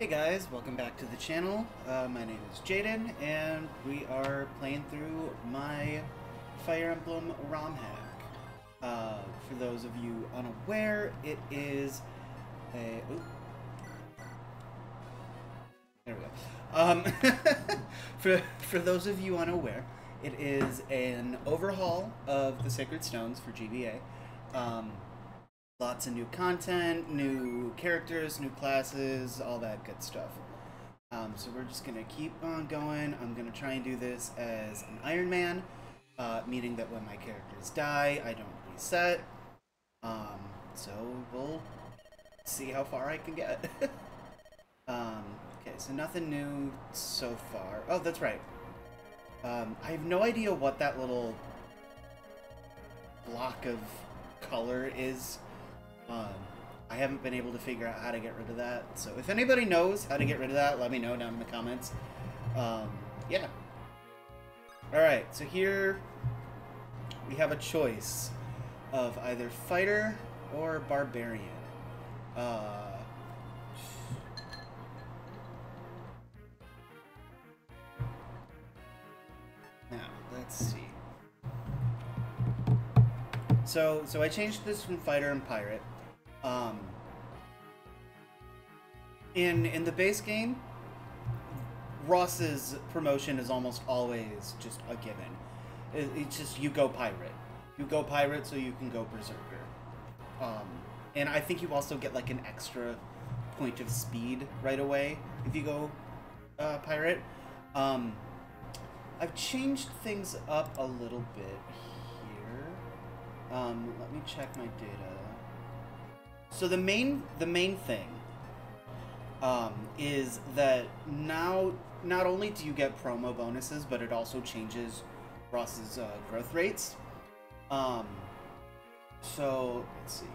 Hey guys, welcome back to the channel. Uh, my name is Jaden, and we are playing through my Fire Emblem ROM hack. Uh, for those of you unaware, it is a... There we go. Um, for, for those of you unaware, it is an overhaul of the Sacred Stones for GBA. Um, lots of new content, new characters, new classes, all that good stuff. Um, so we're just gonna keep on going. I'm gonna try and do this as an Iron Man, uh, meaning that when my characters die, I don't reset. Um, so we'll see how far I can get. um, okay, so nothing new so far. Oh, that's right. Um, I have no idea what that little block of color is um, I haven't been able to figure out how to get rid of that. So if anybody knows how to get rid of that, let me know down in the comments. Um, yeah. Alright, so here we have a choice of either fighter or barbarian. Uh, now, let's see. So, so I changed this from fighter and pirate. Um, in in the base game, Ross's promotion is almost always just a given. It, it's just you go pirate, you go pirate, so you can go berserker. Um, and I think you also get like an extra point of speed right away if you go uh, pirate. Um, I've changed things up a little bit here. Um, let me check my data. So the main the main thing um, is that now not only do you get promo bonuses, but it also changes Ross's uh, growth rates. Um, so let's see.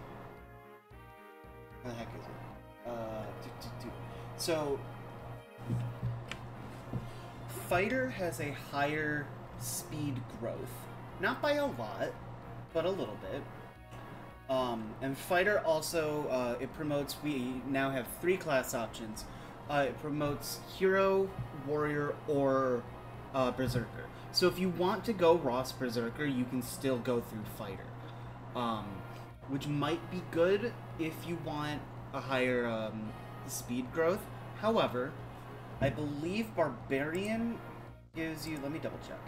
What the heck is it? Uh, do, do, do. So fighter has a higher speed growth, not by a lot, but a little bit. Um, and fighter also uh, it promotes. We now have three class options. Uh, it promotes hero, warrior, or uh, berserker. So if you want to go Ross berserker, you can still go through fighter, um, which might be good if you want a higher um, speed growth. However, I believe barbarian gives you. Let me double check.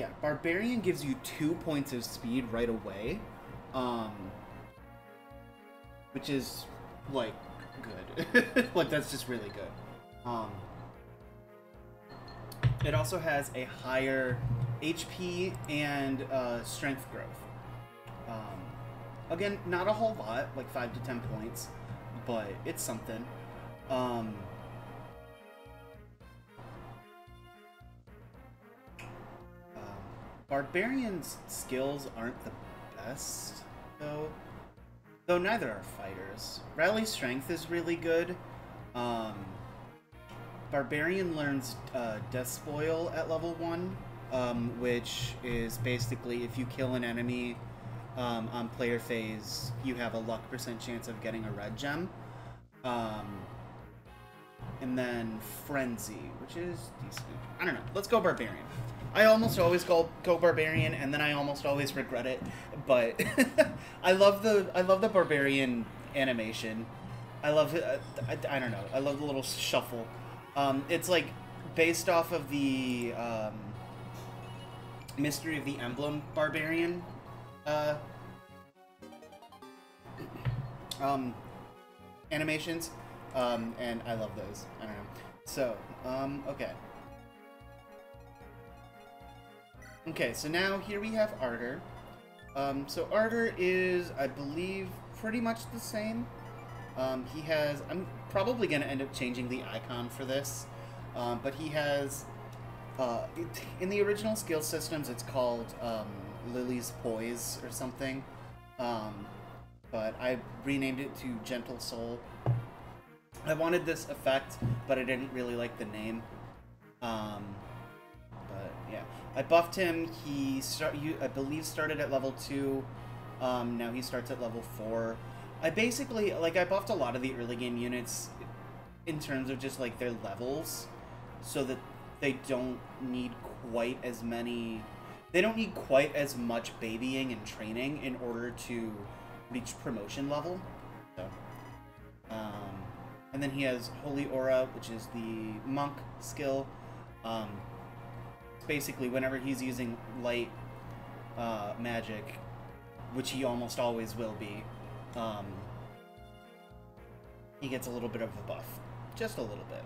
Yeah, Barbarian gives you two points of speed right away, um, which is like good. like that's just really good. Um, it also has a higher HP and uh, strength growth. Um, again, not a whole lot, like five to ten points, but it's something. Um, Barbarian's skills aren't the best, though. Though neither are fighters. Rally strength is really good. Um, Barbarian learns uh, Death Spoil at level 1, um, which is basically if you kill an enemy um, on player phase, you have a luck percent chance of getting a red gem. Um, and then Frenzy, which is decent. I don't know. Let's go Barbarian. I almost always go go barbarian, and then I almost always regret it. But I love the I love the barbarian animation. I love. Uh, I, I, don't know. I love the little shuffle. Um, it's like based off of the um, Mystery of the Emblem Barbarian. Uh, um, animations, um, and I love those. I don't know. So, um, okay. Okay, so now here we have Artur. Um, so Artur is, I believe, pretty much the same. Um, he has, I'm probably going to end up changing the icon for this, um, but he has, uh, it, in the original skill systems, it's called um, Lily's Poise or something, um, but I renamed it to Gentle Soul. I wanted this effect, but I didn't really like the name. Um, but yeah, I buffed him. He start, you, I believe, started at level two, Um, now he starts at level 4. I basically, like, I buffed a lot of the early game units in terms of just, like, their levels so that they don't need quite as many... They don't need quite as much babying and training in order to reach promotion level. So, um, and then he has Holy Aura, which is the monk skill. Um, basically whenever he's using light uh, magic, which he almost always will be, um, he gets a little bit of a buff, just a little bit,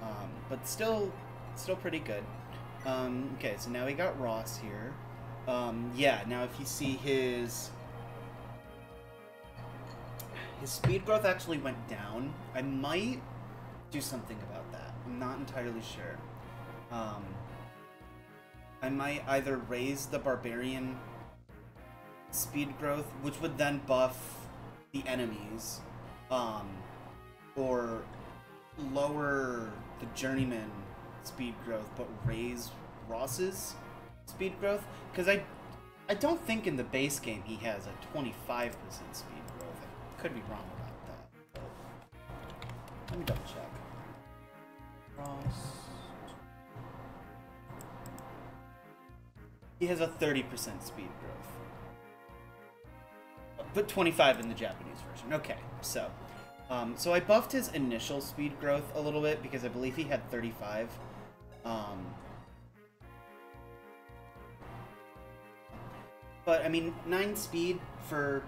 um, but still, still pretty good. Um, okay, so now we got Ross here. Um, yeah, now if you see his his speed growth actually went down. I might do something about that. I'm not entirely sure. Um, I might either raise the barbarian speed growth, which would then buff the enemies, um, or lower the journeyman speed growth, but raise Ross's speed growth. Because I, I don't think in the base game he has a 25% speed growth. I could be wrong about that. Let me double check. Ross. He has a 30% speed growth. Put 25 in the Japanese version. Okay, so. Um, so I buffed his initial speed growth a little bit because I believe he had 35. Um, but I mean, 9 speed for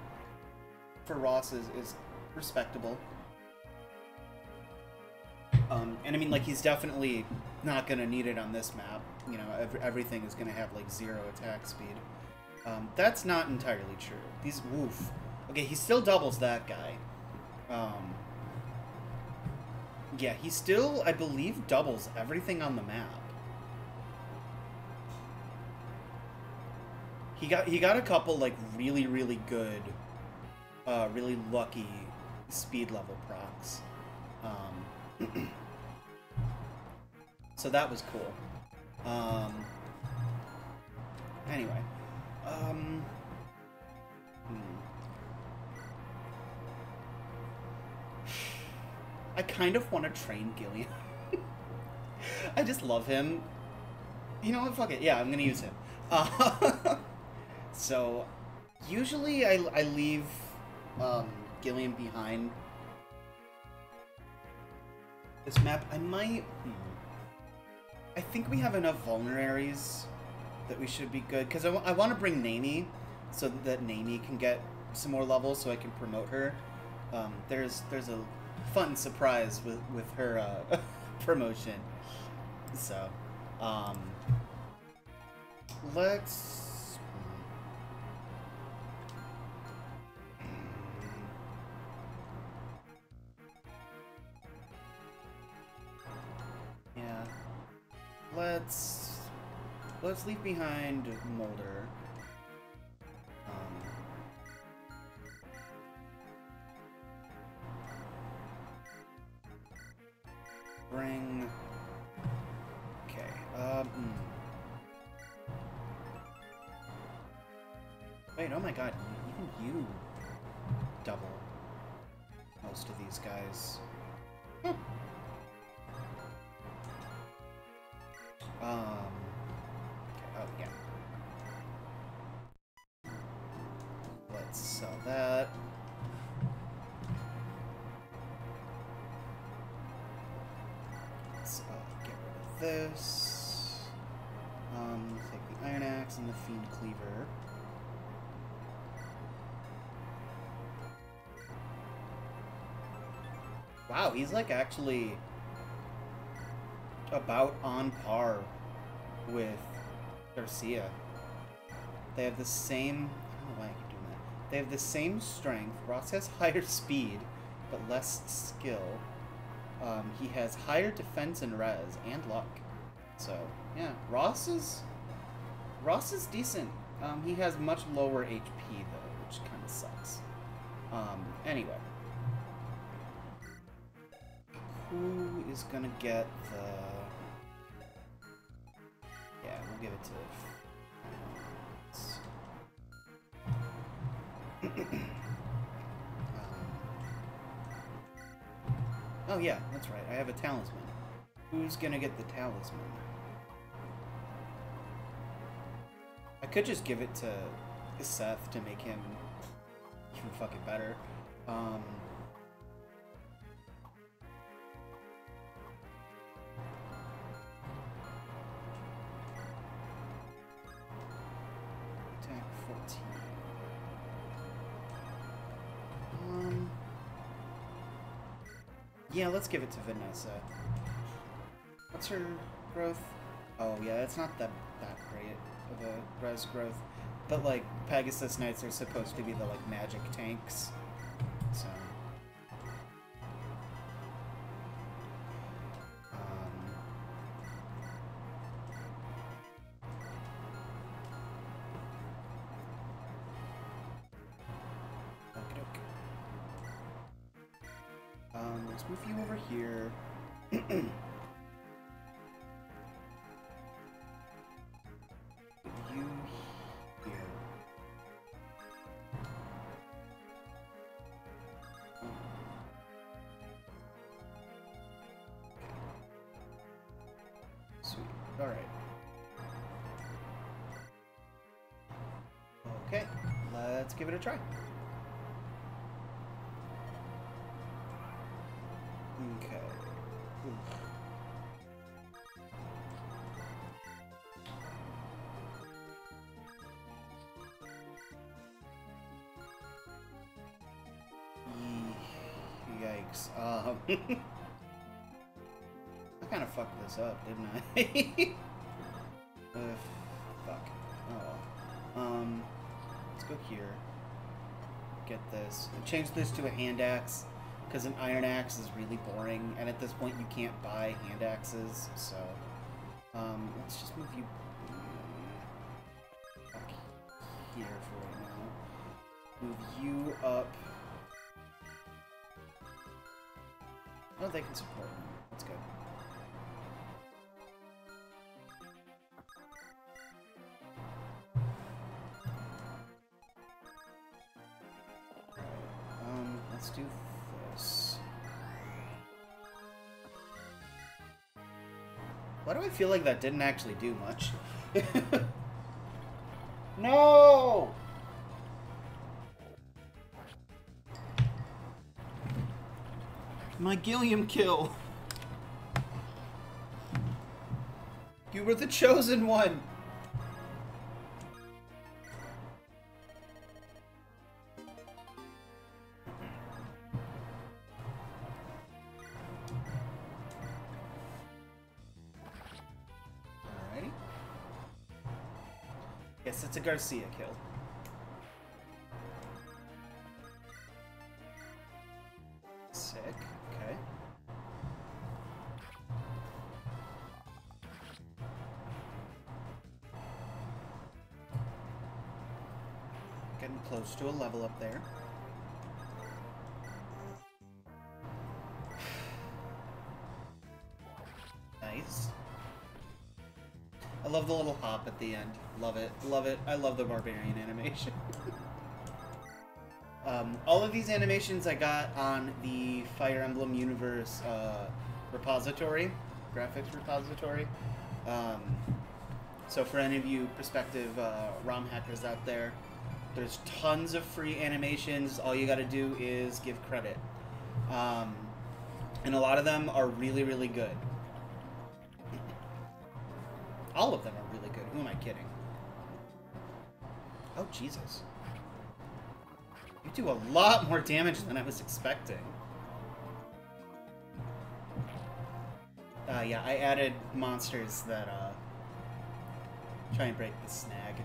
for Ross is, is respectable. Um, and I mean, like, he's definitely not going to need it on this map. You know, every, everything is going to have, like, zero attack speed. Um, that's not entirely true. These, woof. Okay, he still doubles that guy. Um, yeah, he still, I believe, doubles everything on the map. He got he got a couple like really really good, uh, really lucky speed level procs. Um, so that was cool. Um, anyway, um, hmm. I kind of want to train Gilliam. I just love him. You know what? Fuck it. Yeah, I'm gonna use him. Uh, so, usually I, I leave um, Gilliam behind this map. I might... Hmm. I think we have enough vulneraries that we should be good. Because I, I want to bring Neimi so that Neimi can get some more levels so I can promote her. Um, there's there's a fun surprise with, with her uh, promotion. So, um, let's... Let's... Let's leave behind Moulder. He's like actually about on par with Garcia. They have the same. I don't know why I keep doing that. They have the same strength. Ross has higher speed, but less skill. Um, he has higher defense and res and luck. So yeah, Ross is Ross is decent. Um, he has much lower HP though, which kind of sucks. Um, anyway, Gonna get the... Yeah, we'll give it to... um... oh yeah, that's right, I have a talisman. Who's gonna get the talisman? I could just give it to Seth to make him even fucking better. Um... 14. Um, yeah, let's give it to Vanessa. What's her growth? Oh yeah, it's not that that great of a res growth. But like Pegasus Knights are supposed to be the like magic tanks. So let's give it a try. Okay. Yikes. Um, I kind of fucked this up, didn't I? Change this to a hand axe, because an iron axe is really boring, and at this point you can't buy hand axes, so... Um, let's just move you back here for right now. Move you up. Oh, they can support me. I feel like that didn't actually do much? no! My Gilliam kill. You were the chosen one. It's a Garcia kill. Sick. Okay. Getting close to a level up there. Hop at the end. Love it. Love it. I love the barbarian animation. um, all of these animations I got on the Fire Emblem Universe uh, repository, graphics repository. Um, so for any of you prospective uh, ROM hackers out there, there's tons of free animations. All you got to do is give credit. Um, and a lot of them are really, really good. All of them are really good. Who am I kidding? Oh, Jesus. You do a lot more damage than I was expecting. Uh, yeah, I added monsters that, uh, try and break the snag.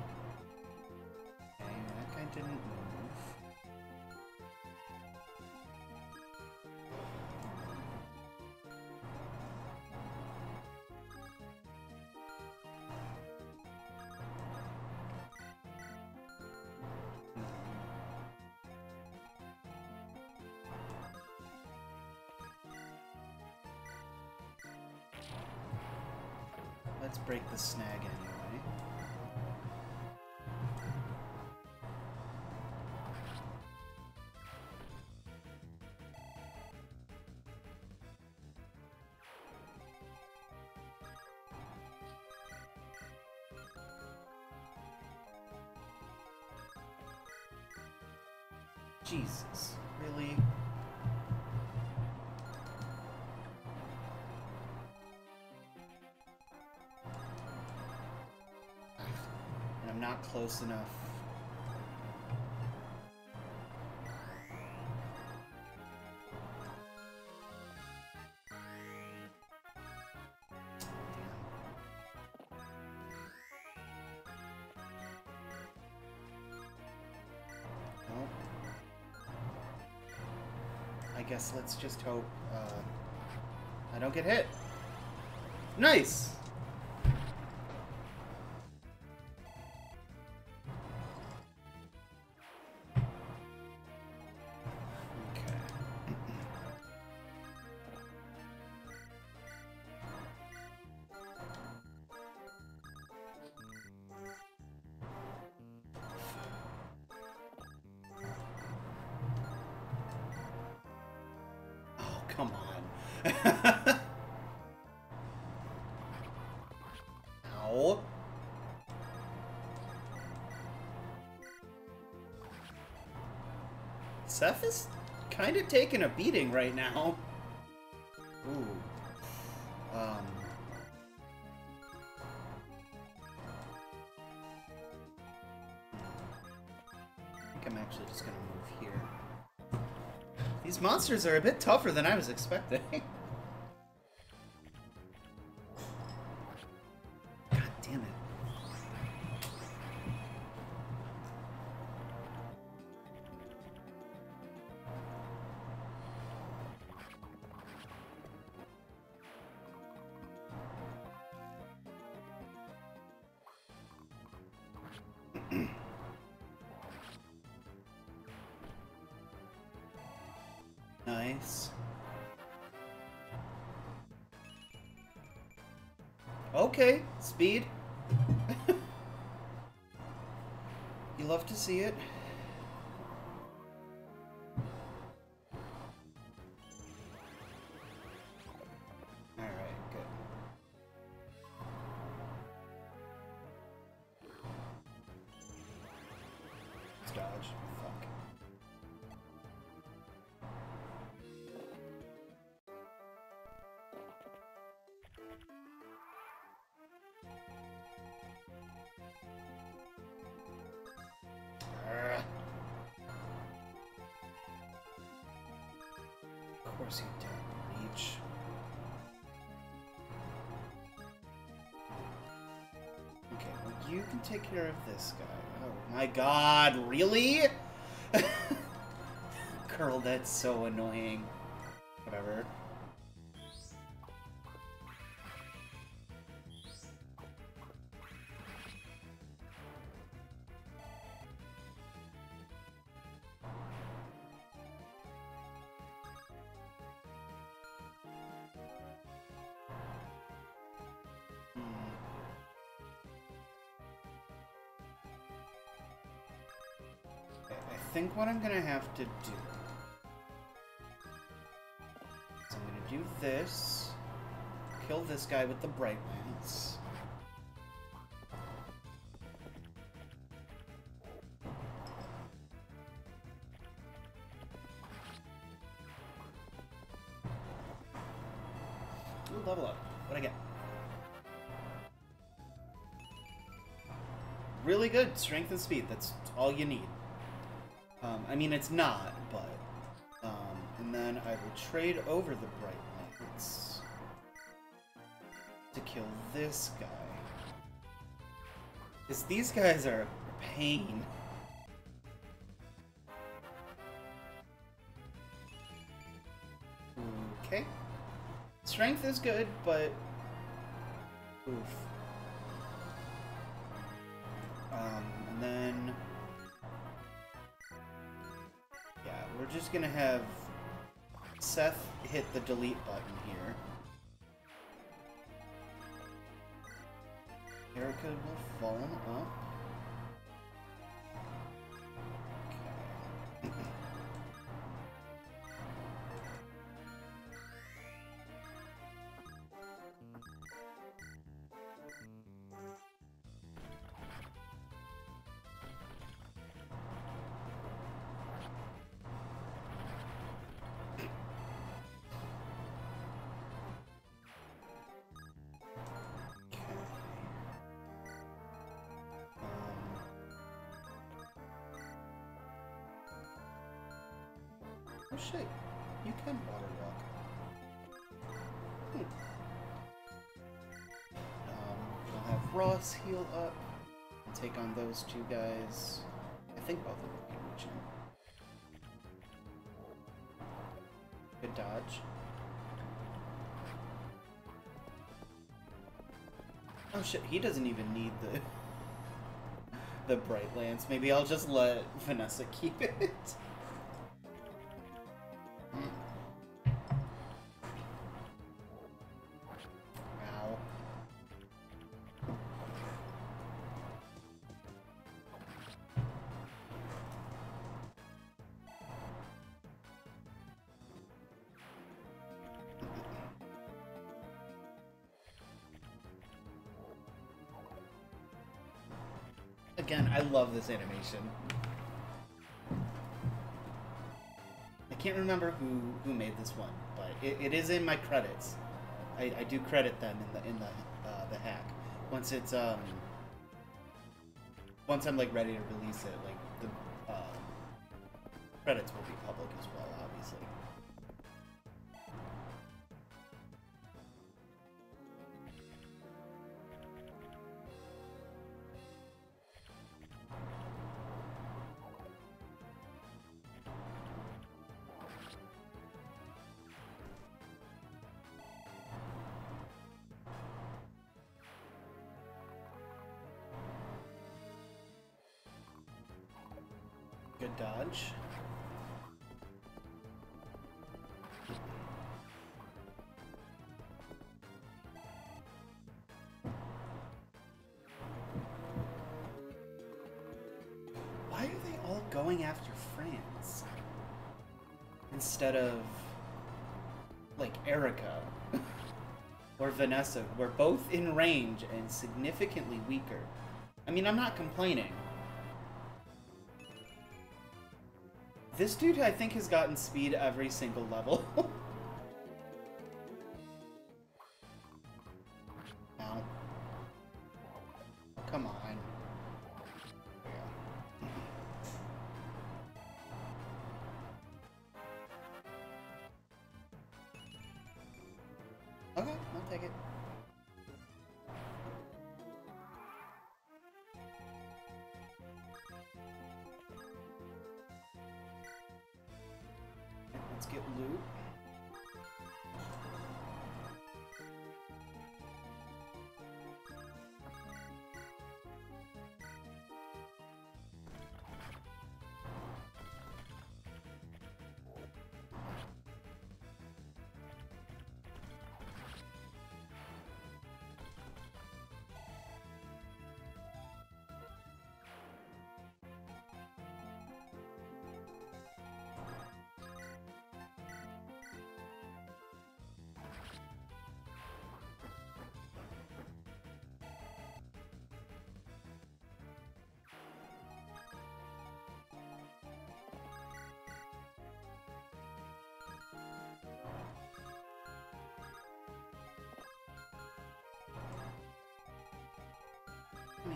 Not close enough. I guess let's just hope uh, I don't get hit. Nice! Kind of taking a beating right now. Ooh. Um. I think I'm actually just gonna move here. These monsters are a bit tougher than I was expecting. care of this guy. Oh my god, really? Curl, that's so annoying. Whatever. Think what I'm gonna have to do is I'm gonna do this, kill this guy with the bright lance. Level up. What'd I get? Really good. Strength and speed. That's all you need. Um, I mean, it's not, but... Um, and then I will trade over the Bright Lance to kill this guy. Because these guys are a pain. Okay. Strength is good, but... Oof. Just gonna have Seth hit the delete button here. Eirika will fall up. Shit, you can water walk. Hmm. Um, we'll have Ross heal up and take on those two guys. I think both of them can reach him. Good dodge. Oh shit, he doesn't even need the the bright lance. Maybe I'll just let Vanessa keep it. this animation. I can't remember who who made this one, but it, it is in my credits. I, I do credit them in the in the uh, the hack. Once it's um once I'm like ready to release it, like the uh, credits will be public as well, obviously. Instead of, like, Eirika or Vanessa, who are both in range and significantly weaker. I mean, I'm not complaining. This dude, I think, has gotten speed every single level.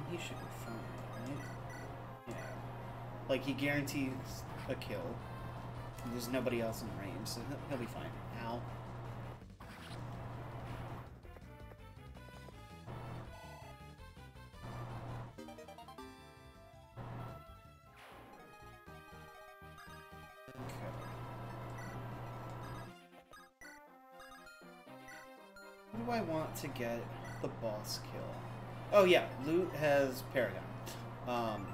He should be fine, right? Yeah. Like, he guarantees a kill. There's nobody else in the range, so he'll, be fine. Ow. Okay. Who do I want to get the boss kill? Oh yeah, Lute has Paragon. Um,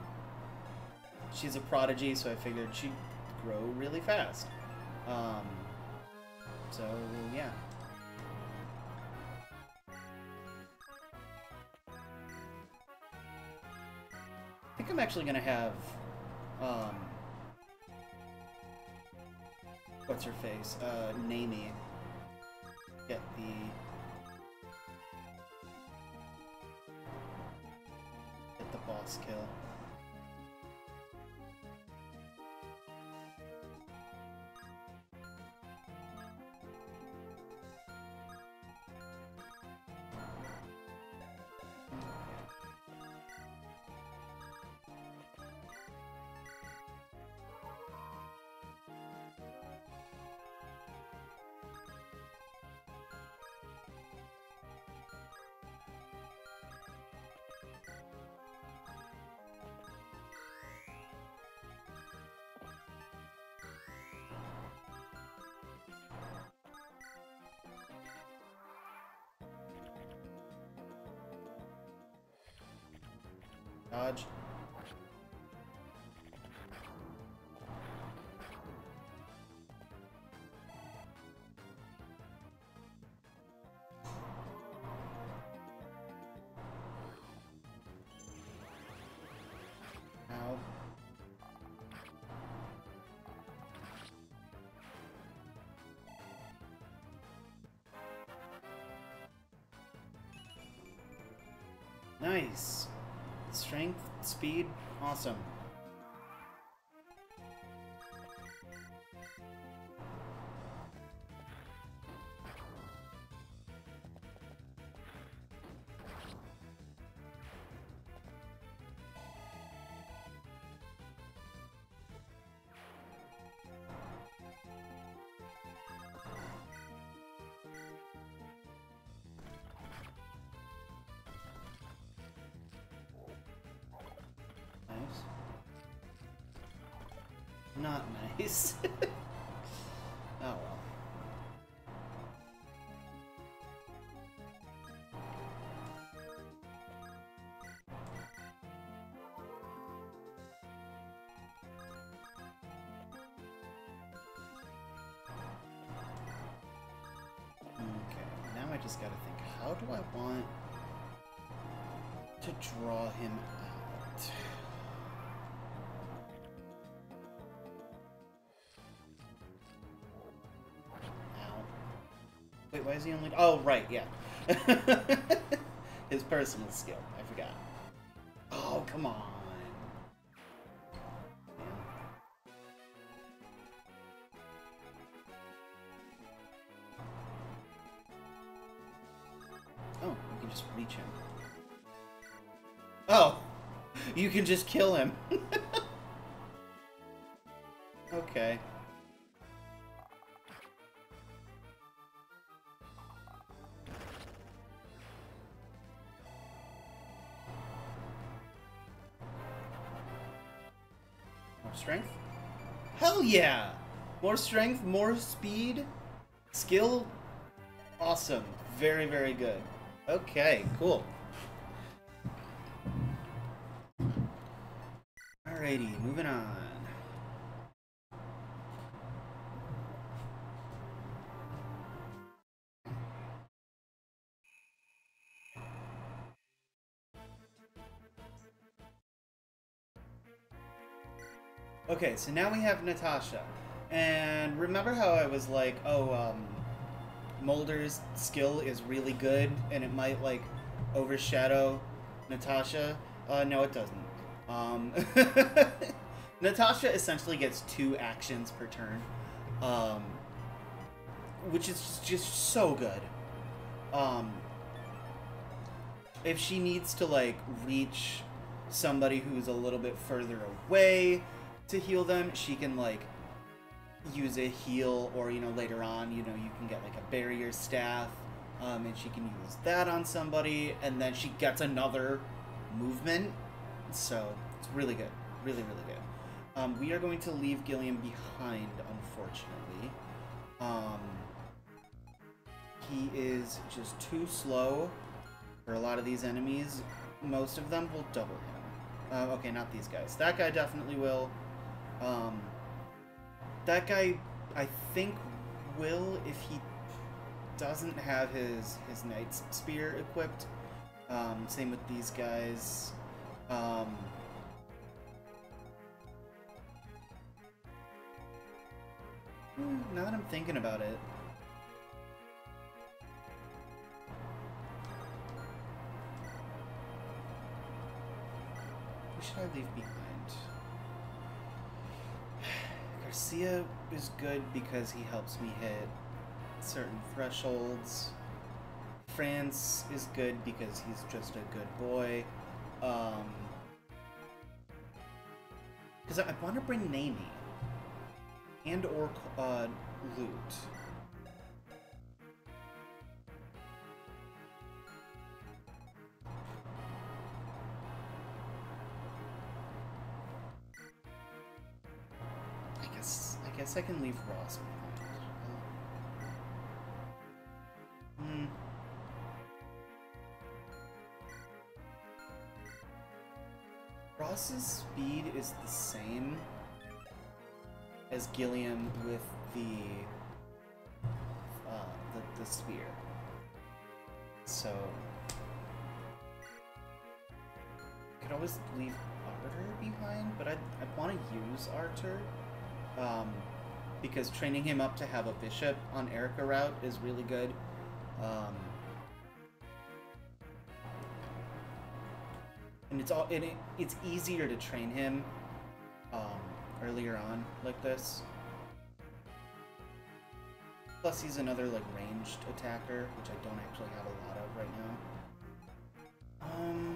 she's a prodigy, so I figured she'd grow really fast. Um, so yeah. I think I'm actually gonna have, um, what's her face? Uh, Neimi get the Dodge. Nice. Strength, speed, awesome. Do I want to draw him out? Ow. Wait, why is he only... Oh, right, yeah. His personal skill. I forgot. Oh, come on. You can just kill him. okay. More strength? Hell yeah! More strength, more speed, skill. Awesome. Very, very good. Okay, cool. Okay, so now we have Natasha. And remember how I was like, oh, um, Moulder's skill is really good and it might, like, overshadow Natasha? Uh, no, it doesn't. Um, Natasha essentially gets two actions per turn, um, which is just so good. Um, if she needs to like reach somebody who's a little bit further away to heal them, she can like use a heal, or you know later on, you know you can get like a barrier staff, um, and she can use that on somebody, and then she gets another movement so it's really good, really really good. Um, we are going to leave Gilliam behind, unfortunately. Um, he is just too slow for a lot of these enemies. Most of them will double him. Uh, okay, not these guys. That guy definitely will. Um, that guy, I think, will if he doesn't have his his knight's spear equipped. Um, same with these guys. Um, hmm, now that I'm thinking about it. Who should I leave behind? Garcia is good because he helps me hit certain thresholds. Franz is good because he's just a good boy. Um, because I, I want to bring Neimi and or uh, Lute. Guess I guess I can leave Ross behind. Hmm. Ross's speed is the same as Gilliam with the uh, the, the spear. So I could always leave Artur behind, but I'd, I'd want to use Artur. Um, because training him up to have a bishop on Eirika route is really good. Um, and it's all it, it's easier to train him um, earlier on like this. Plus, he's another like ranged attacker, which I don't actually have a lot of right now. Um,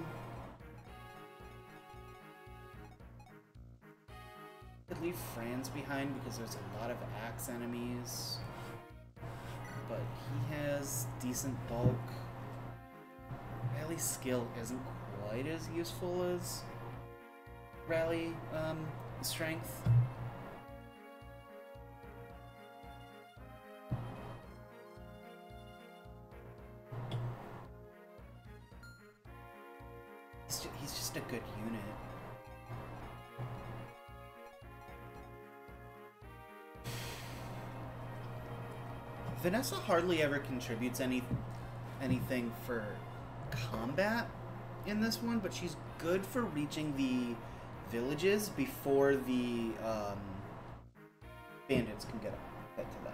could leave Franz behind because there's a lot of axe enemies, but he has decent bulk. Rally's skill isn't quite as useful as Rally um, strength. Vanessa hardly ever contributes any anything for combat in this one, but she's good for reaching the villages before the um, bandits can get get to them.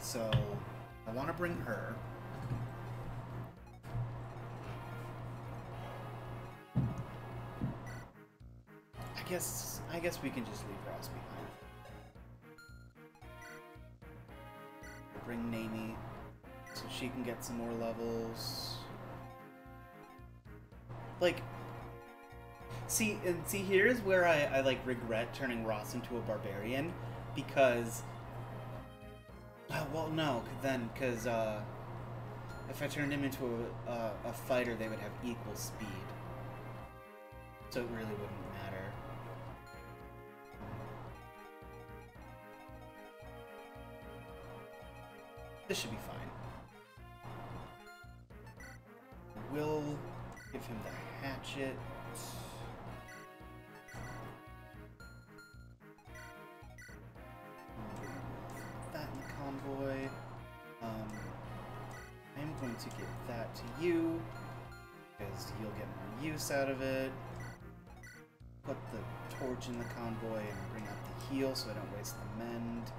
So I want to bring her. I guess I guess we can just leave Ross behind. Bring Neimi so she can get some more levels. Like See and see here's where I, I like regret turning Ross into a barbarian because Oh, well, no, then, because uh, if I turned him into a, a, a fighter, they would have equal speed. So it really wouldn't This should be fine. We'll give him the hatchet. that in the convoy. Um, I'm going to give that to you, because you'll get more use out of it. Put the torch in the convoy and bring out the heal so I don't waste the mend.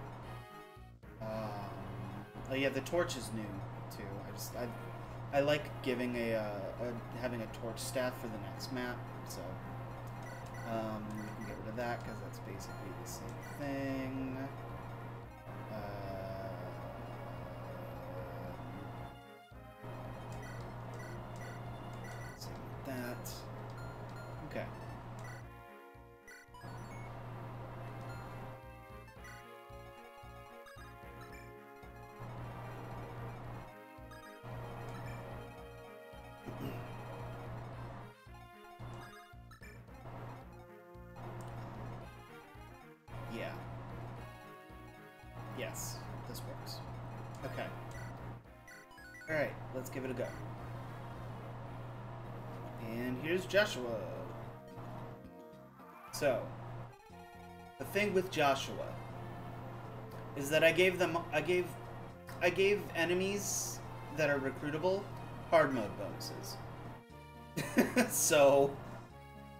Um, oh yeah, the torch is new too. I just I I like giving a, uh, a having a torch staff for the next map. So um, we can get rid of that because that's basically the same thing. Let's give it a go. And here's Joshua. So, the thing with Joshua is that I gave them I gave I gave enemies that are recruitable hard mode bonuses. so,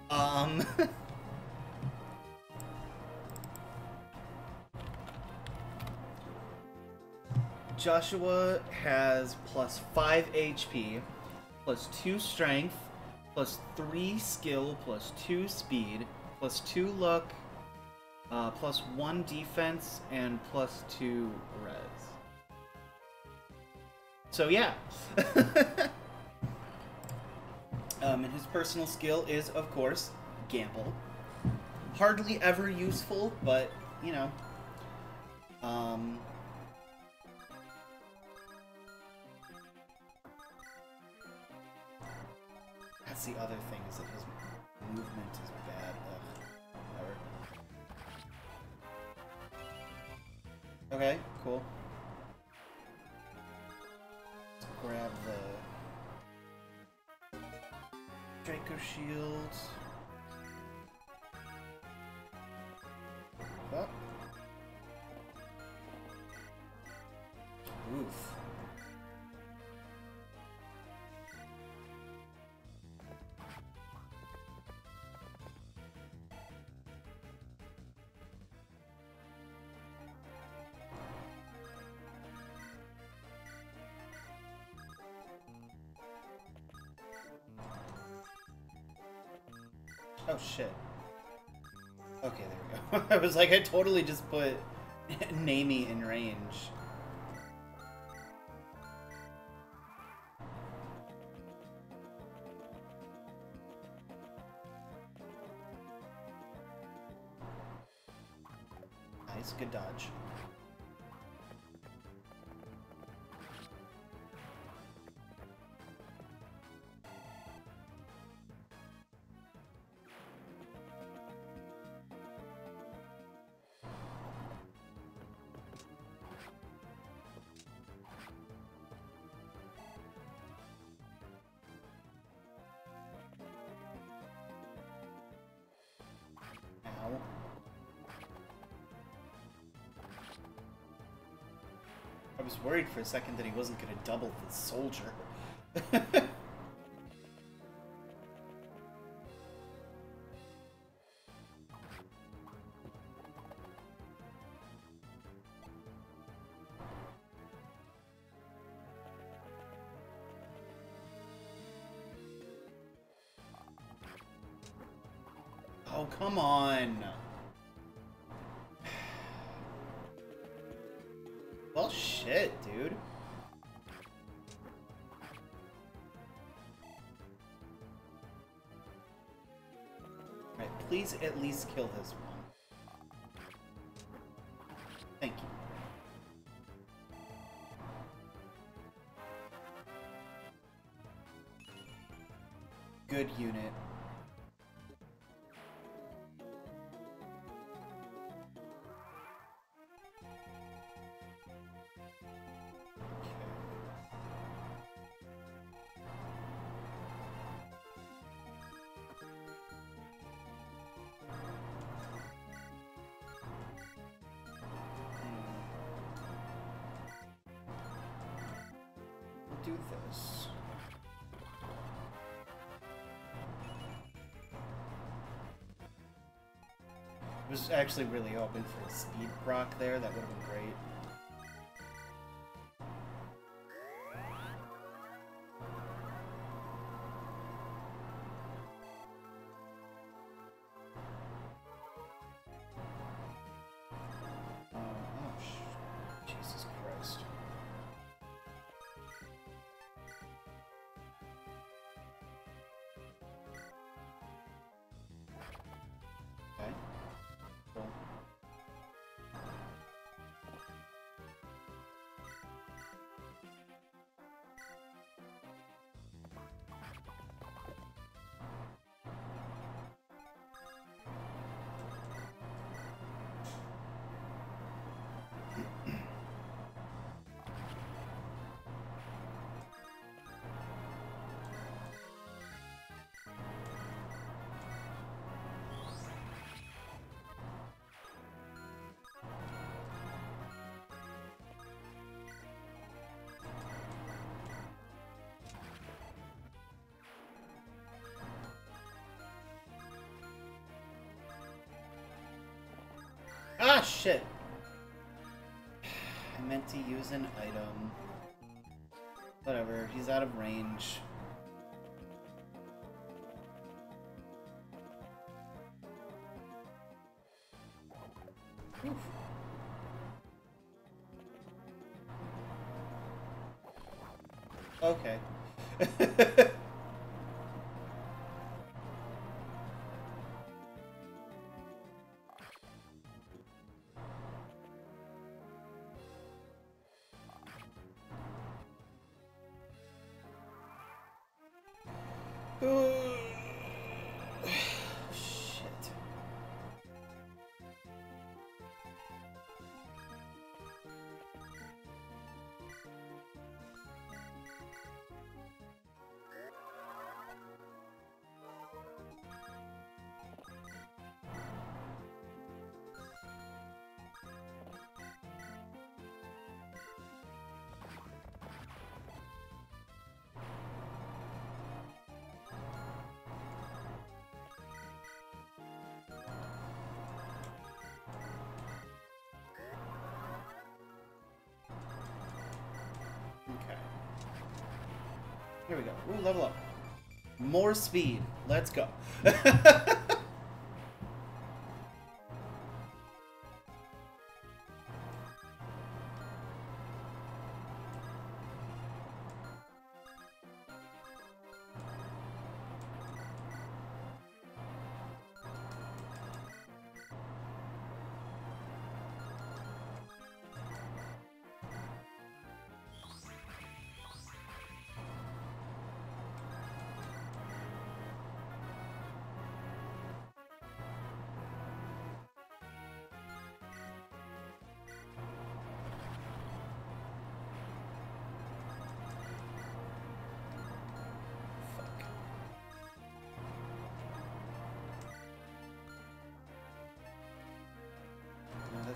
um Joshua has plus 5 HP, plus 2 strength, plus 3 skill, plus 2 speed, plus 2 luck, uh, plus 1 defense, and plus 2 res. So, yeah. um, and his personal skill is, of course, Gamble. Hardly ever useful, but, you know. Oh shit. Okay, there we go. I was like, I totally just put Neimi in range. Nice, good dodge. Worried for a second that he wasn't going to double the soldier. at least kill this one. Do this. I was actually really hoping for a speed proc there. That would have been great. Ah, shit! I meant to use an item. Whatever, he's out of range. Here we go. Ooh, level up. More speed. Let's go.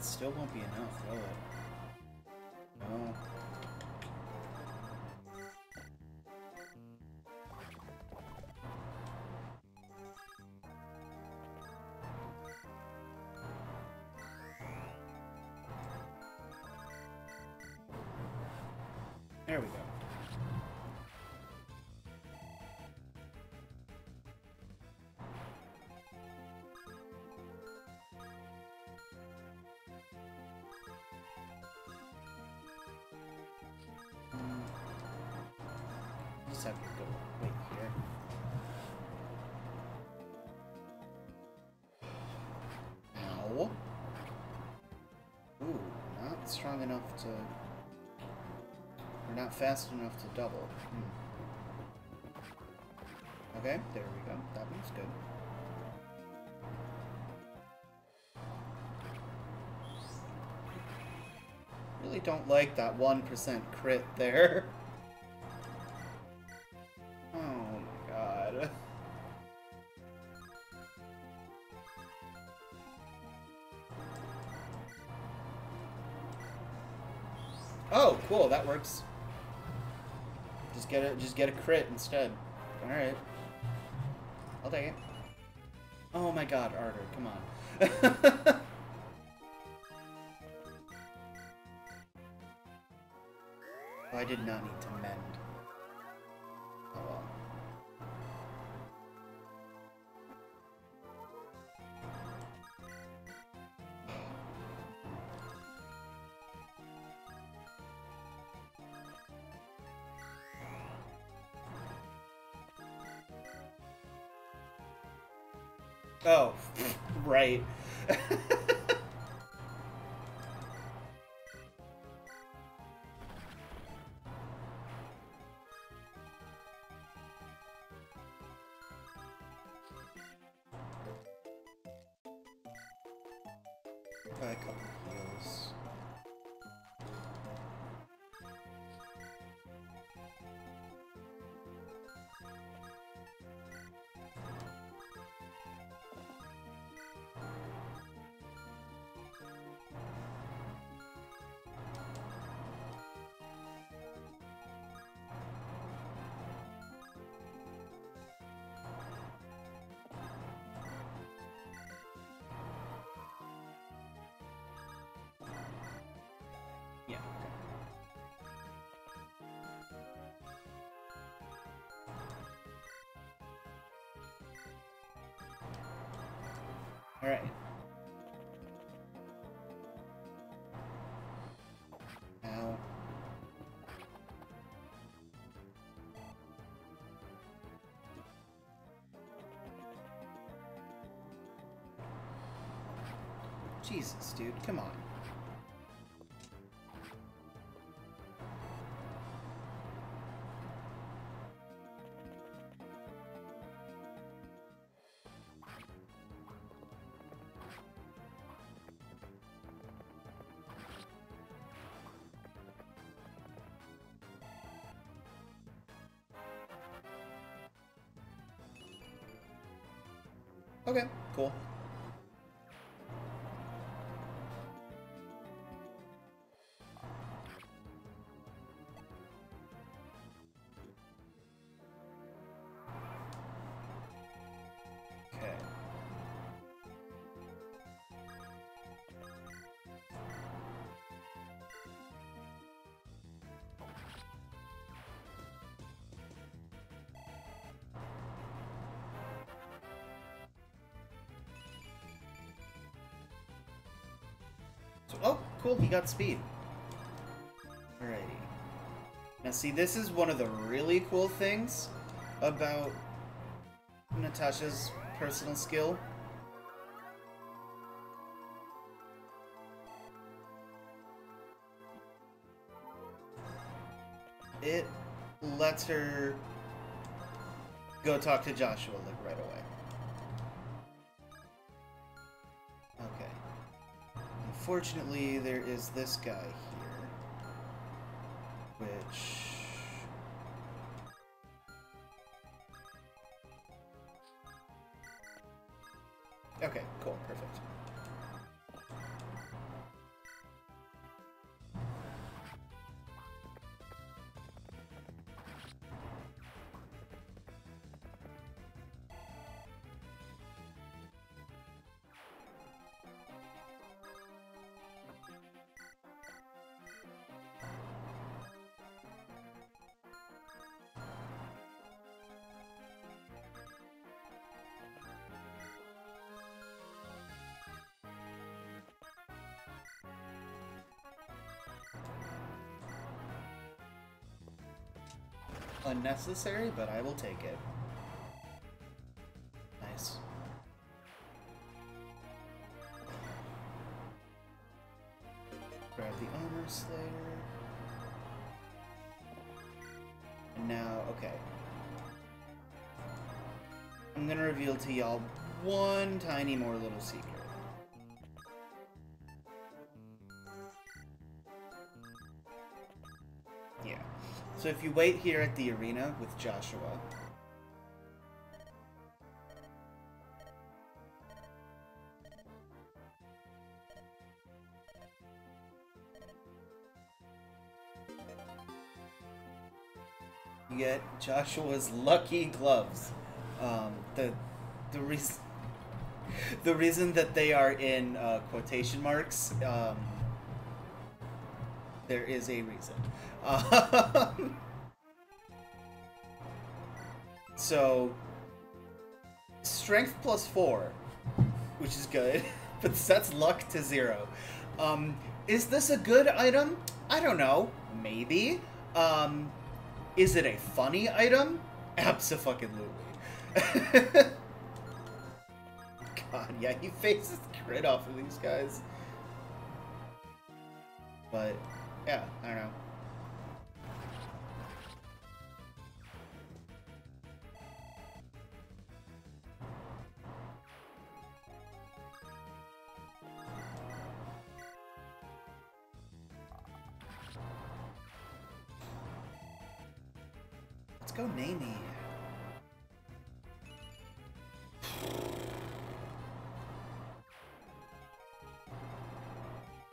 still won't be enough, will it? Just have to go wait here. Ow. Ooh, not strong enough to... Or not fast enough to double. Hmm. Okay, there we go. That one's good. Really don't like that 1% crit there. cool, that works. Just get a just get a crit instead. Alright. I'll take it. Oh my god, Artur, come on. right. Buy a couple All right. Ow. Jesus, dude, come on. Oh, cool, he got speed. Alrighty. Now see, this is one of the really cool things about Natasha's personal skill. It lets her go talk to Joshua like right away. Unfortunately, there is this guy here, which. Unnecessary, but I will take it. Nice. Grab the Armor Slayer. And now, okay. I'm gonna reveal to y'all one tiny more little secret. So if you wait here at the arena with Joshua, you get Joshua's lucky gloves. Um, the the reason the reason that they are in uh, quotation marks, um, there is a reason. So, strength plus four, which is good, but sets luck to zero. Um, is this a good item? I don't know. Maybe. Um, is it a funny item? Absolutely. God, yeah, he faces crit off of these guys. But, yeah, I don't know. Let's go Neimi.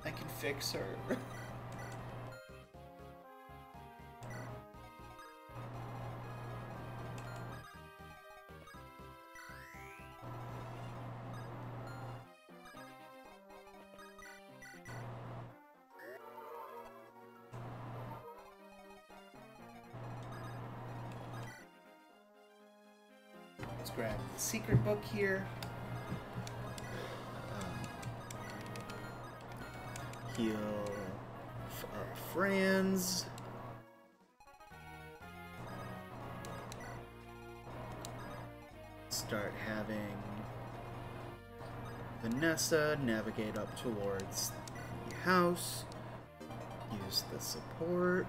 I can fix her. secret book here. Um, heal our friends. Start having Vanessa navigate up towards the house. Use the support.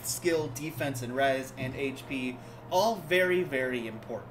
Strength, skill, defense, and res, and HP, all very, very important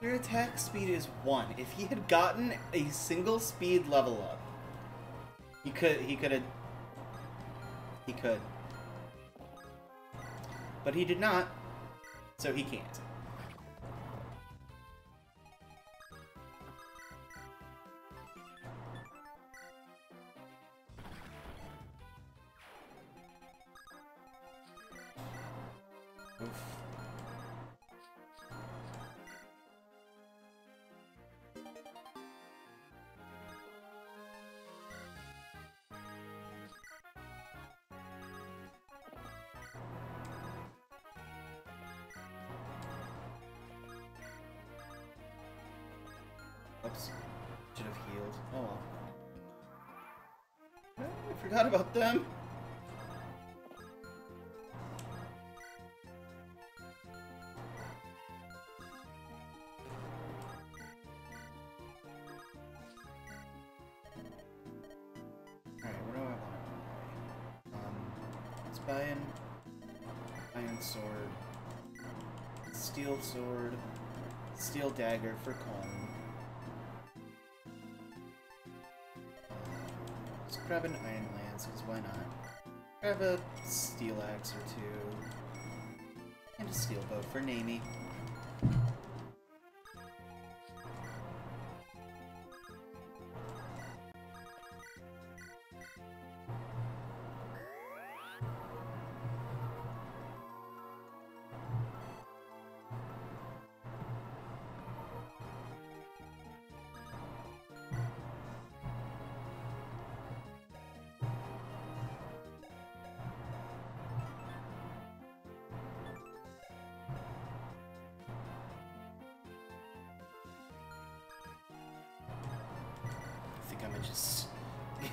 Your attack speed is one. If he had gotten a single speed level up, he could he could have he could. But he did not, so he can't. Steel sword, steel dagger for Colm. Let's grab an iron because why not? Grab a steel axe or two. And a steel bow for Neimi.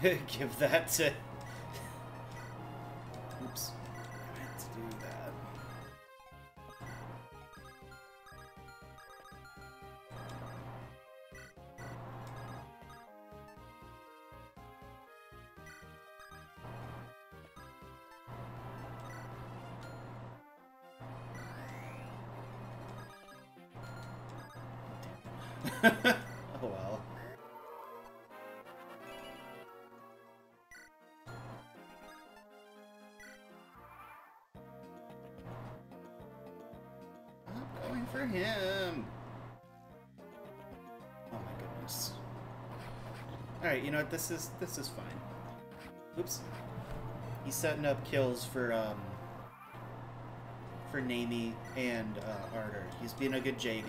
give that to. Oops. I meant to do that. you know what? This is this is fine. Oops. He's setting up kills for um for Neimi and uh, Artur. He's being a good Jagen.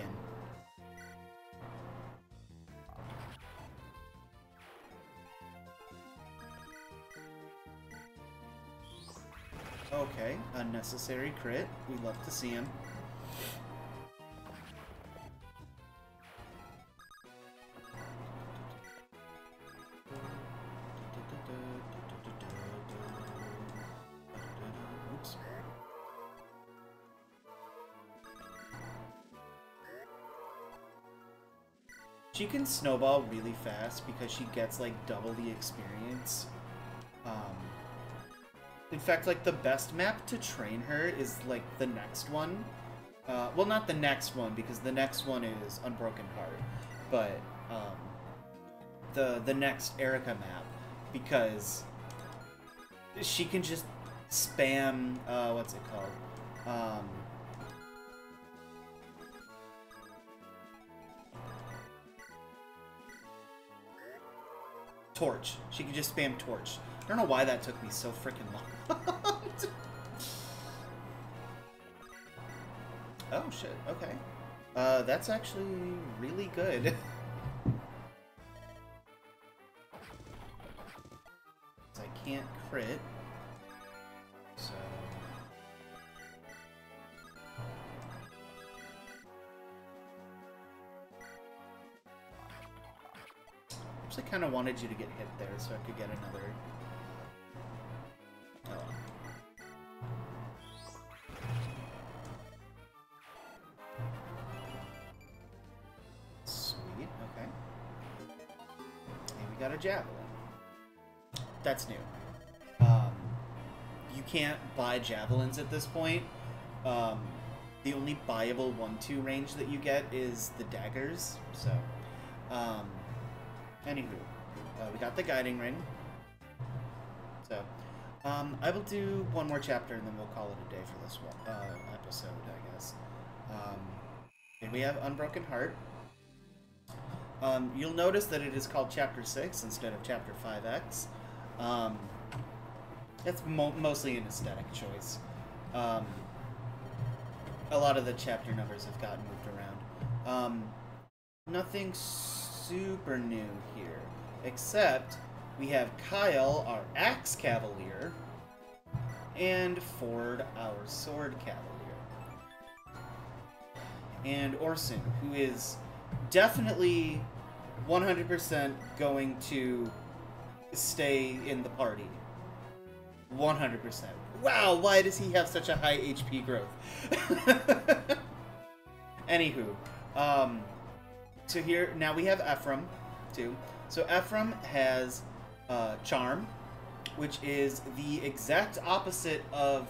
Okay, unnecessary crit. We love to see him. Snowball really fast because she gets like double the experience. Um, in fact, like the best map to train her is like the next one. Uh, well, not the next one because the next one is Unbroken Heart, but um, the the next Eirika map because she can just spam. Uh, what's it called? Um, torch. She could just spam torch. I don't know why that took me so freaking long. oh shit. Okay. Uh, that's actually really good. I can't crit. Wanted you to get hit there so I could get another. Sweet. Okay. And we got a javelin. That's new. Um, you can't buy javelins at this point um, the only buyable one-two range that you get is the daggers. So, um, anywho, uh, we got the guiding ring. So, um, I will do one more chapter and then we'll call it a day for this one, uh, episode, I guess. Um, and we have Unbroken Heart. Um, you'll notice that it is called Chapter 6 instead of Chapter 5X. Um, that's mo- mostly an aesthetic choice. Um, a lot of the chapter numbers have gotten moved around. Um, nothing super new here, except we have Kyle, our Axe Cavalier, and Forde, our Sword Cavalier. And Orson, who is definitely 100% going to stay in the party. 100%. Wow, why does he have such a high HP growth? Anywho, um, so here, now we have Ephraim, too. So Ephraim has uh, Charm, which is the exact opposite of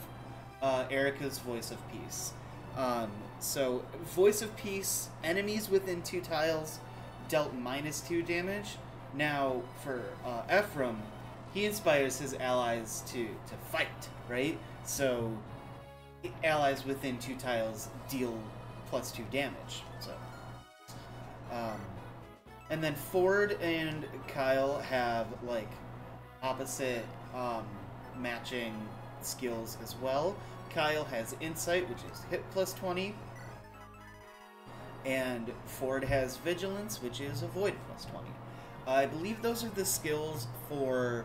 uh, Eirika's Voice of Peace. Um, so, Voice of Peace, enemies within two tiles dealt minus two damage. Now, for uh, Ephraim, he inspires his allies to, to fight, right? So, allies within two tiles deal plus two damage. So, um, and then Forde and Kyle have like opposite um, matching skills as well. Kyle has Insight, which is hit plus 20. And Forde has Vigilance, which is Avoid plus 20. I believe those are the skills for.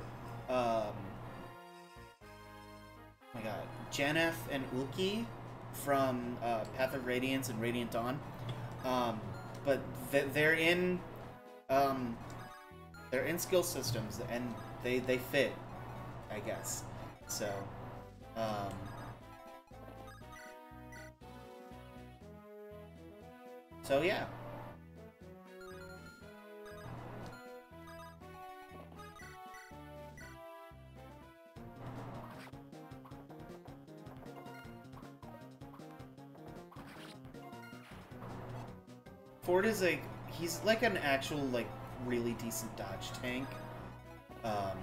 Um, oh my god. Janaff and Ulki from uh, Path of Radiance and Radiant Dawn. Um, but th- they're in. Um, they're in skill systems and they, they fit, I guess. So. Um, So yeah. Forde is like he's like an actual like really decent dodge tank. Um,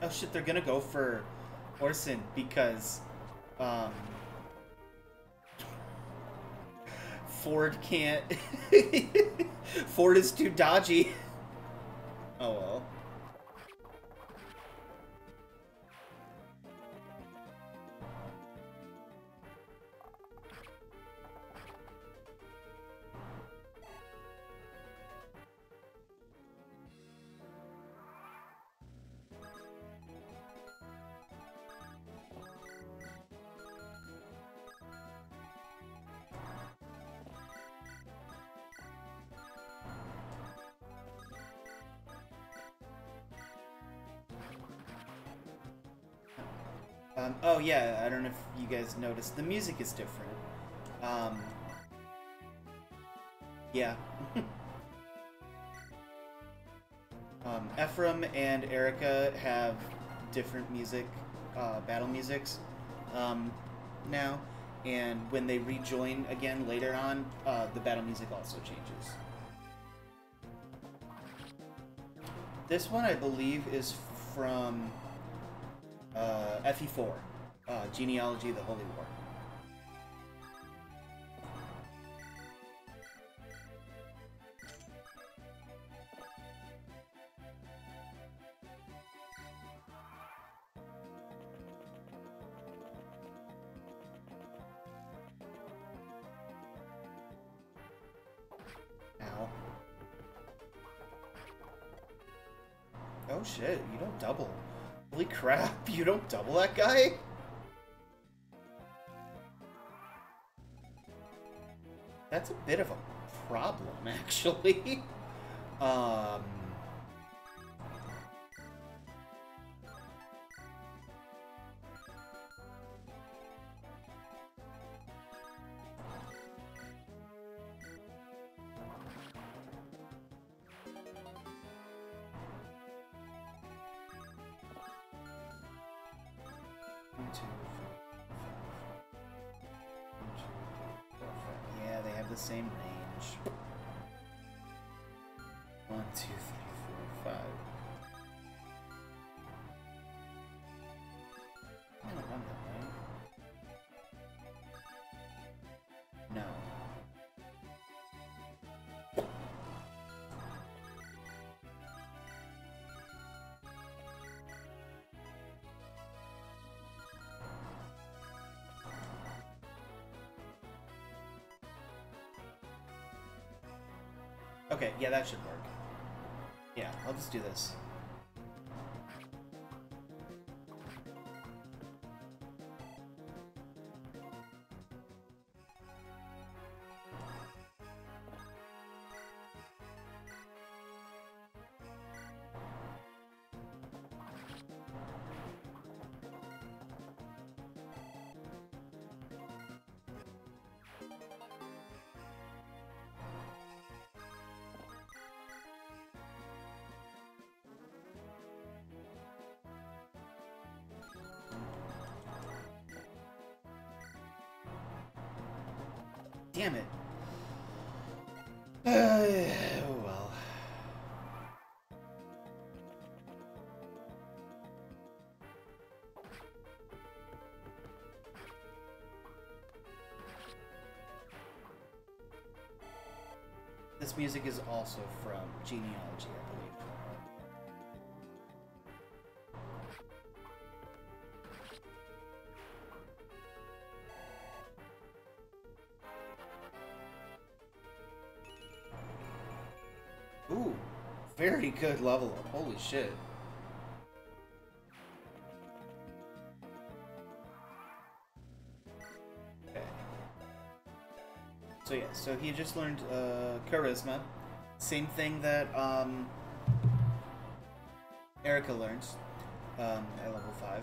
Oh shit, they're gonna go for Orson because um, Forde can't. Forde is too dodgy. Yeah, I don't know if you guys noticed, the music is different. Um, yeah. um, Ephraim and Eirika have different music, uh, battle musics, um, now, and when they rejoin again later on, uh, the battle music also changes. This one, I believe, is from uh, FE4, uh, Genealogy of the Holy War. Oh shit, you don't double. Holy crap, you don't double that guy? That's a bit of a problem, actually. um... One, two, three, four, five. I that. No. Okay, yeah, that should work. Yeah, I'll just do this. This music is also from Genealogy, I believe. Ooh, very good level. Holy shit. So he just learned uh, charisma. Same thing that um, Eirika learns um, at level 5.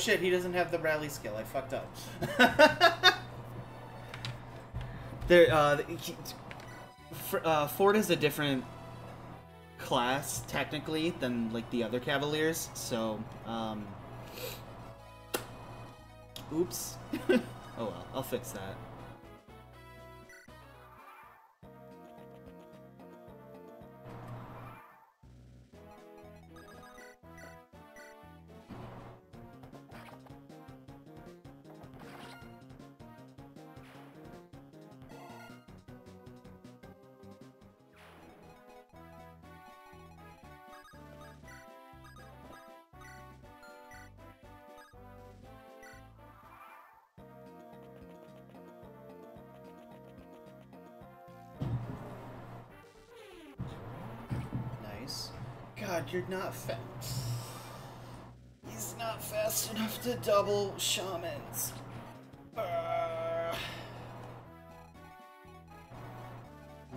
Shit, he doesn't have the rally skill. I fucked up. there, uh, he, uh, Forde is a different class technically than like the other Cavaliers, so um. Oops. oh well, I'll fix that. Not fast. He's not fast enough to double shamans. Uh.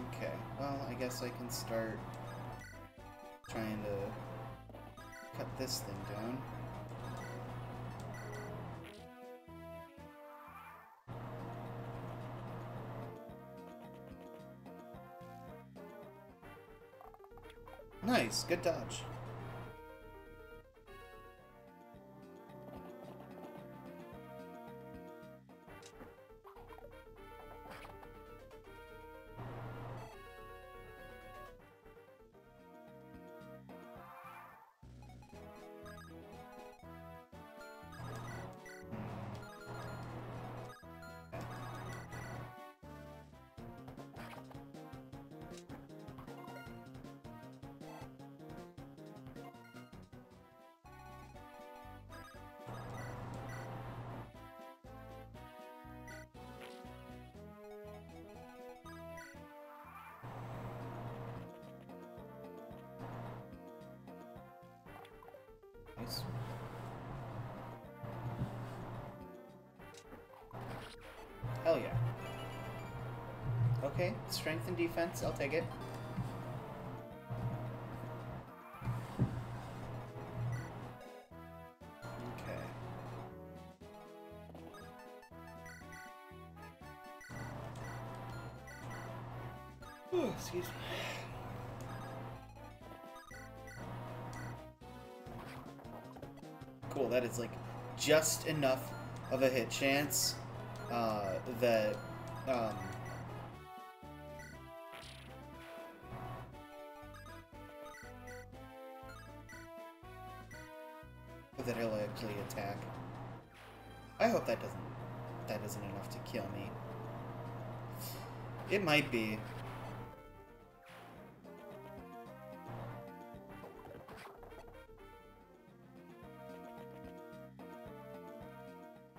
Okay, well, I guess I can start trying to cut this thing down. Nice, good dodge. some defense. I'll take it. Okay. Ooh, excuse me. Cool, that is like just enough of a hit chance uh, that um, that he'll actually attack. I hope that doesn't that isn't enough to kill me. It might be.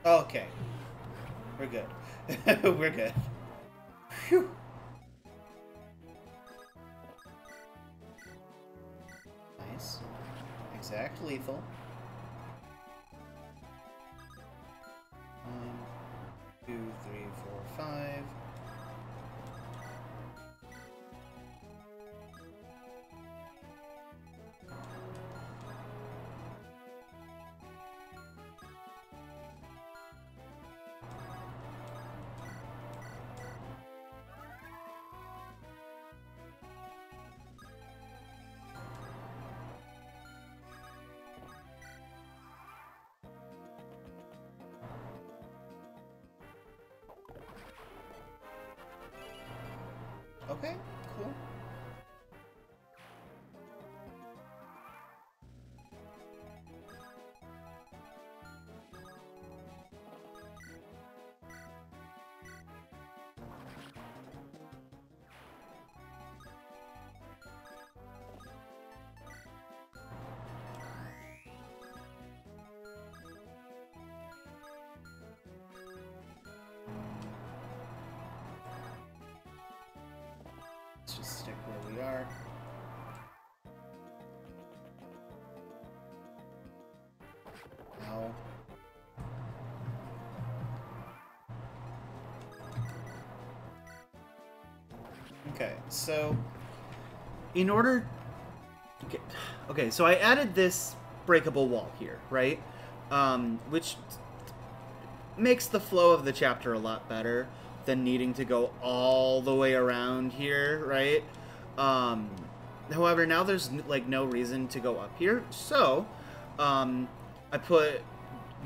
Okay. We're good. We're good. So in order okay, so I added this breakable wall here, right? Um, which makes the flow of the chapter a lot better than needing to go all the way around here, right? Um, however, now there's like no reason to go up here, so um, I put,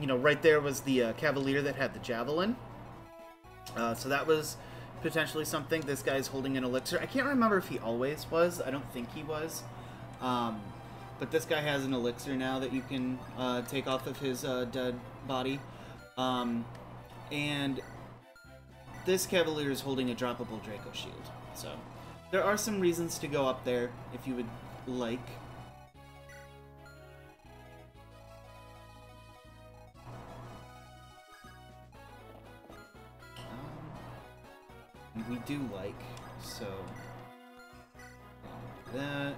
you know, right there was the uh, cavalier that had the javelin. Uh, so that was potentially something. This guy's holding an elixir. I can't remember if he always was. I don't think he was. Um, but this guy has an elixir now that you can uh, take off of his uh, dead body. Um, and this Cavalier is holding a droppable Draco shield. So there are some reasons to go up there if you would like. We do like, so that.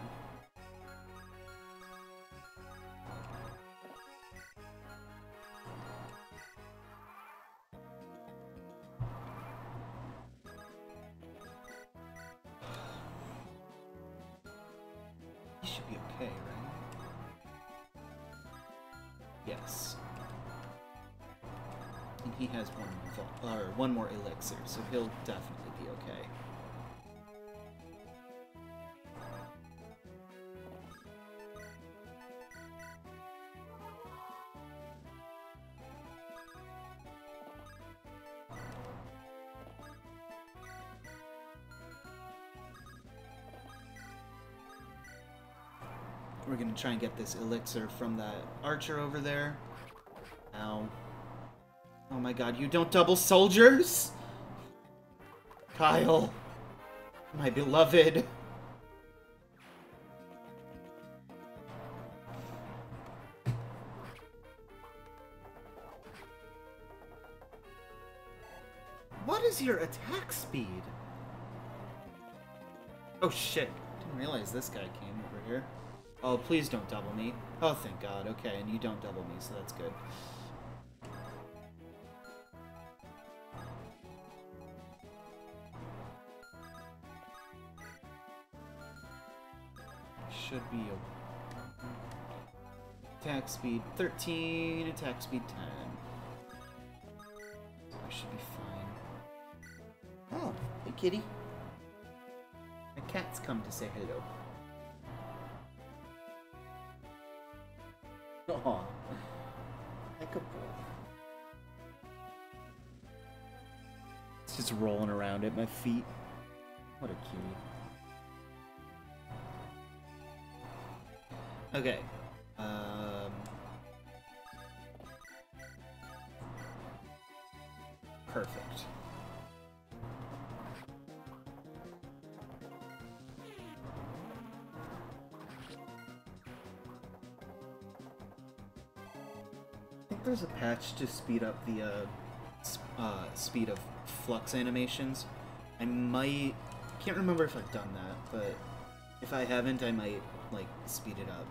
He should be okay, right? Yes. And he has one more, or one more elixir, so he'll definitely try and get this elixir from that archer over there. Ow. Oh my god, you don't double soldiers? Kyle. My beloved. What is your attack speed? Oh shit. Didn't realize this guy came over here. Oh, please don't double me. Oh, thank God. Okay, and you don't double me, so that's good. Should be a... Attack speed 13, attack speed 10. So I should be fine. Oh, hey kitty. cats come to say hello. My feet. What a cutie. Okay. Um, perfect. I think there's a patch to speed up the uh, uh, speed of flux animations. I might can't remember if I've done that, but if I haven't, I might like speed it up.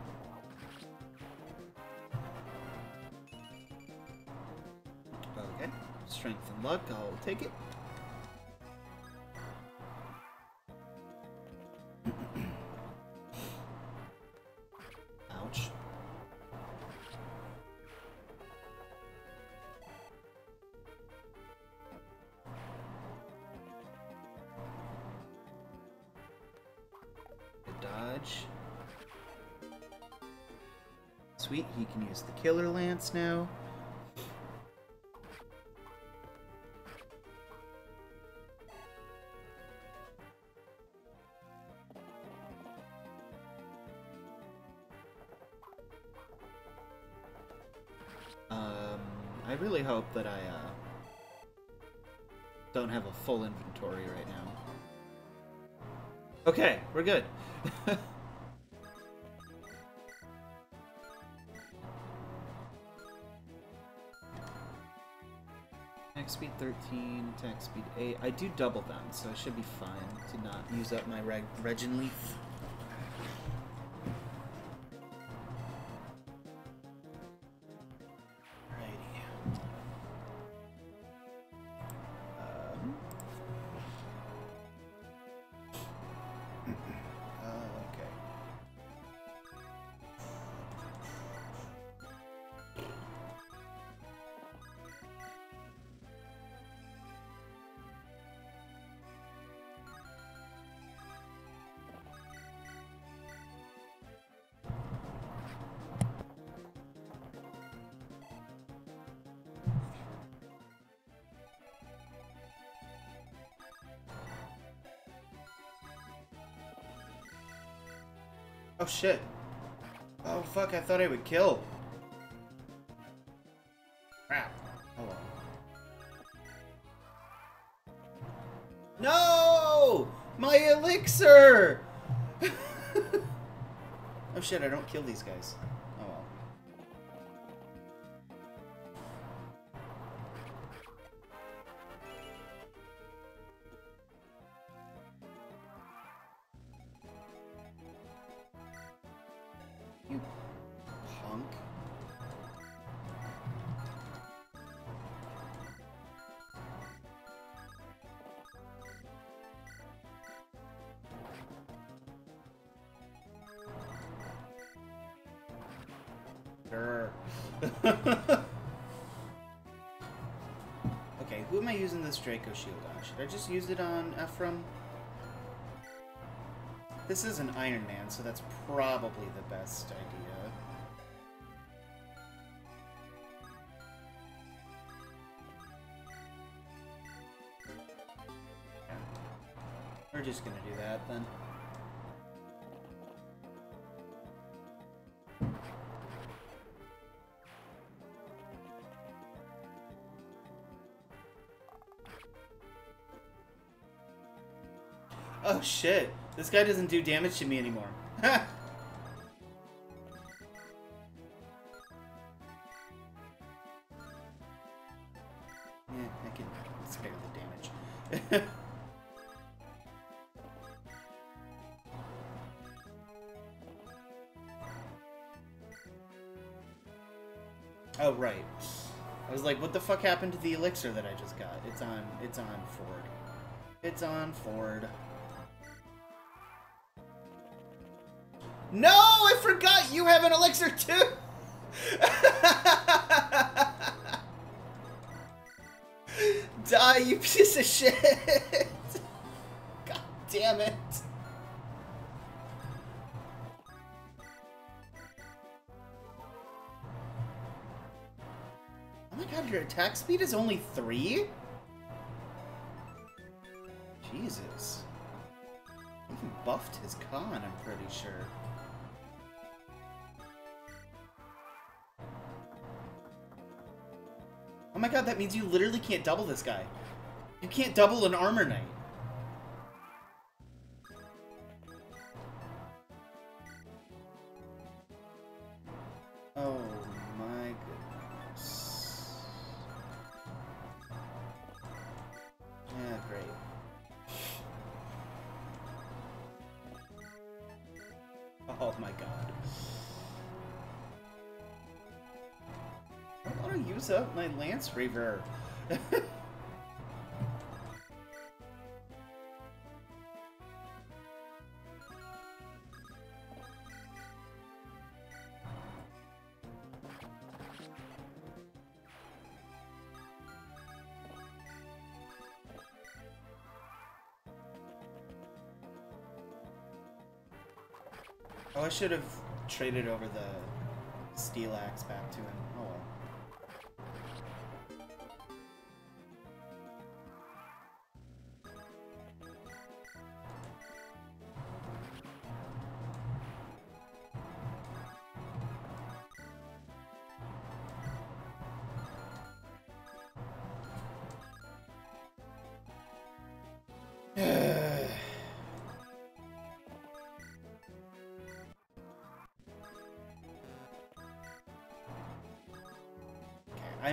Okay, strength and luck, I'll take it. Killer lance now. Um, I really hope that I uh, don't have a full inventory right now. Okay, we're good. 13, attack speed 8. I do double them, so I should be fine to not use up my reg Regen Leaf. Shit. Oh fuck, I thought I would kill. Crap. Oh. No! My elixir! oh shit, I don't kill these guys. Draco shield on? Should I just use it on Ephraim? This is an Iron Man, so that's probably the best idea. We're just gonna do that then. Shit, this guy doesn't do damage to me anymore. Yeah, I can spare the damage. oh right. I was like, what the fuck happened to the elixir that I just got? It's on it's on Forde. It's on Forde. You have an elixir too? Die, you piece of shit. God damn it. Oh my god, your attack speed is only three? Jesus. He buffed his con, I'm pretty sure. Oh my god, that means you literally can't double this guy. You can't double an armor knight. Oh my goodness. Yeah, great. Oh my god. Use up my Lance Reaver. Oh, I should have traded over the steel axe back to him.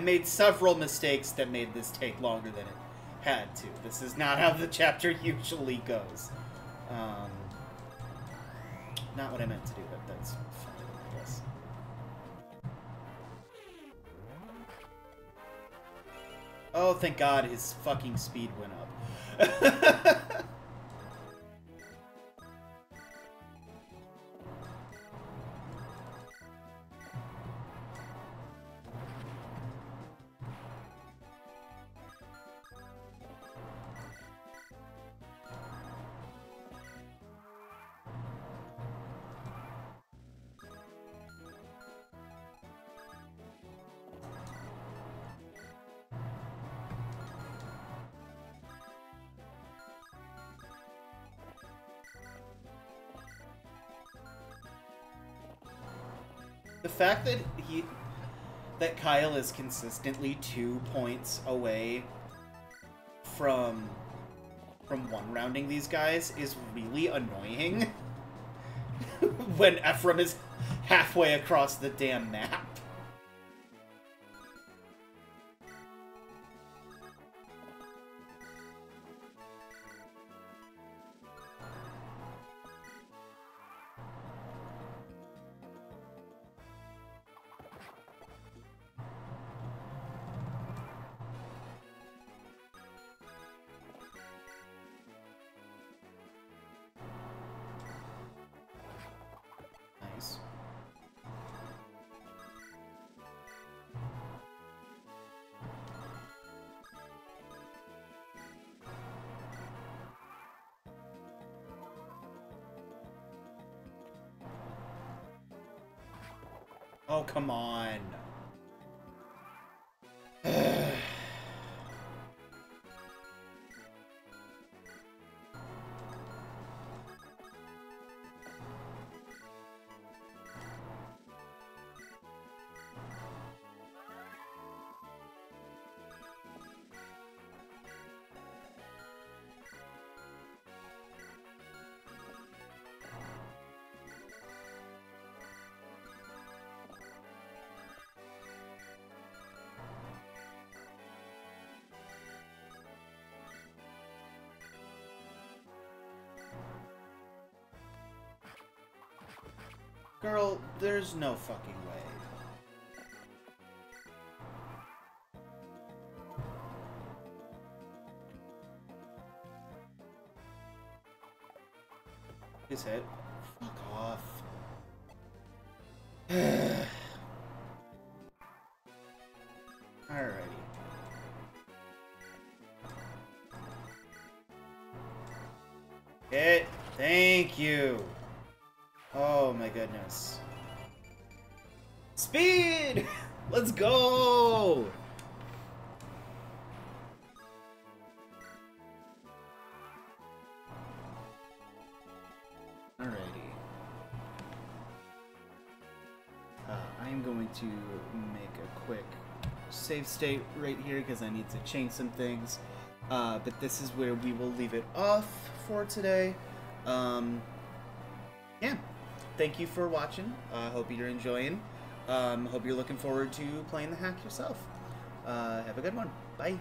Made several mistakes that made this take longer than it had to. This is not how the chapter usually goes. Um, not what I meant to do, but that's fine, I guess. Oh, thank God his fucking speed went up. fact that he that Kyle is consistently two points away from from one rounding these guys is really annoying. when Ephraim is halfway across the damn map. Come on. Girl, there's no fucking way. His head. Save state right here because I need to change some things. Uh, but this is where we will leave it off for today. Um, yeah. Thank you for watching. I uh, hope you're enjoying. Um, hope you're looking forward to playing the hack yourself. Uh, have a good one. Bye.